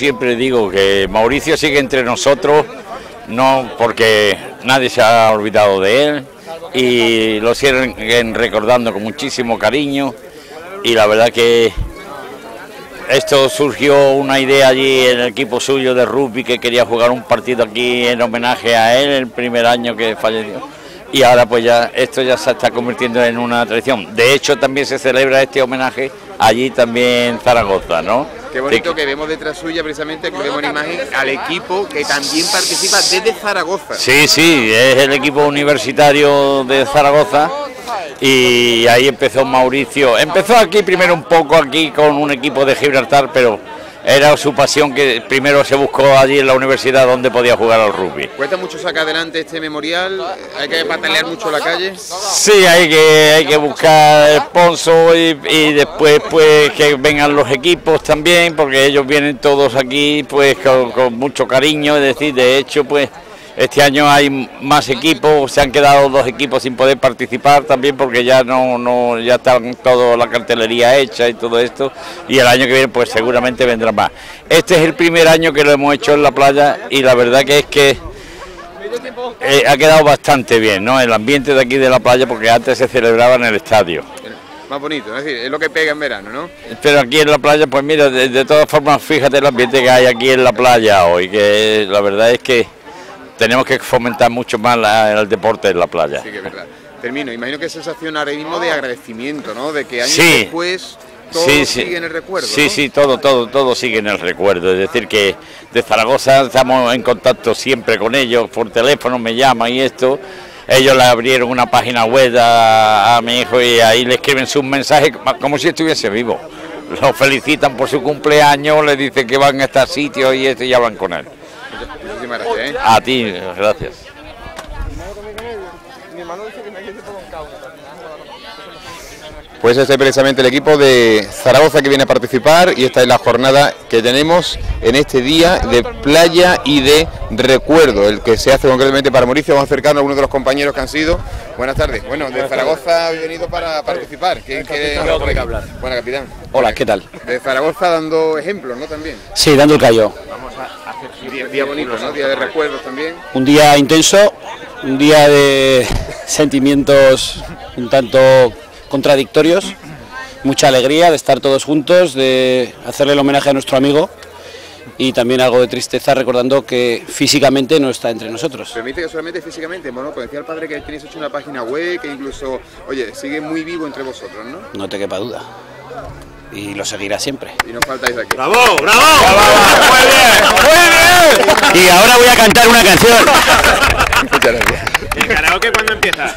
Siempre digo que Mauricio sigue entre nosotros, no porque nadie se ha olvidado de él y lo siguen recordando con muchísimo cariño y la verdad que esto surgió una idea allí en el equipo suyo de rugby que quería jugar un partido aquí en homenaje a él el primer año que falleció y ahora pues ya esto ya se está convirtiendo en una tradición. De hecho también se celebra este homenaje allí también en Zaragoza, ¿no? Qué bonito que vemos detrás suya precisamente, que vemos una imagen al equipo que también participa desde Zaragoza. Sí, sí, es el equipo universitario de Zaragoza y ahí empezó Mauricio. Empezó aquí primero un poco aquí con un equipo de Gibraltar, pero era su pasión que primero se buscó allí en la universidad donde podía jugar al rugby. ¿Cuesta mucho sacar adelante este memorial? ¿Hay que patalear mucho la calle? Sí, hay que, hay que buscar sponsor y, y después pues que vengan los equipos también, porque ellos vienen todos aquí pues con, con mucho cariño, es decir, de hecho pues este año hay más equipos, se han quedado dos equipos sin poder participar también porque ya no, no ya están toda la cartelería hecha y todo esto y el año que viene pues seguramente vendrá más. Este es el primer año que lo hemos hecho en la playa y la verdad que es que eh, ha quedado bastante bien, ¿no? El ambiente de aquí de la playa porque antes se celebraba en el estadio. Más bonito, es decir, es lo que pega en verano, ¿no? Pero aquí en la playa, pues mira, de, de todas formas, fíjate el ambiente que hay aquí en la playa hoy, que la verdad es que tenemos que fomentar mucho más la- el deporte en la playa. Sí, que es verdad. Termino, imagino que sensación ahora mismo de agradecimiento, ¿no? De que años Sí. después todo Sí, sí. sigue en el recuerdo. Sí, ¿no? sí, todo, todo, todo sigue en el recuerdo. Es decir, que de Zaragoza estamos en contacto siempre con ellos, por teléfono me llaman y esto. Ellos le abrieron una página web a, a mi hijo y ahí le escriben sus mensajes como si estuviese vivo. Lo felicitan por su cumpleaños, le dicen que van a estar sitios y esto y hablan con él. Muchísimas gracias, ¿eh? A ti, gracias. Pues este es precisamente el equipo de Zaragoza que viene a participar y esta es la jornada que tenemos en este día de playa y de recuerdo, el que se hace concretamente para Mauricio. Vamos a acercarnos a algunos de los compañeros que han sido. Buenas tardes. Bueno, de Zaragoza habéis venido para participar. ¿Quién quiere hablar? Bueno, capitán. Hola, ¿qué tal? De Zaragoza dando ejemplos, ¿no? También. Sí, dando el callo. Día, día bonito, ¿no? Día de recuerdos también. Un día intenso, un día de sentimientos un tanto contradictorios, mucha alegría de estar todos juntos, de hacerle el homenaje a nuestro amigo y también algo de tristeza recordando que físicamente no está entre nosotros. Permite que solamente físicamente, bueno, pues decía el padre que tenéis hecho una página web que incluso, oye, sigue muy vivo entre vosotros, ¿no? No te quepa duda. Y lo seguirá siempre. Y no faltáis aquí. ¡Bravo, bravo! ¡Muy bien, muy bien! Y ahora voy a cantar una canción. Muchas gracias. ¿El karaoke cuándo empieza?